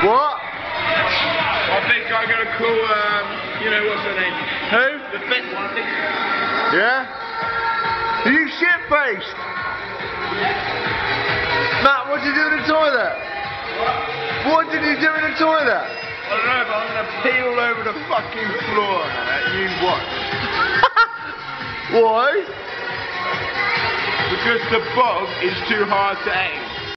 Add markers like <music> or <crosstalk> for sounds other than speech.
What? I think I'm gonna call, um, you know, what's her name? Who? The fit one, I think. Yeah? Are you shit faced? Matt, what did you do in the toilet? What did you do in the toilet? I don't know, but I'm gonna pee all over the fucking floor. You watch. <laughs> Why? Because the bog is too hard to aim.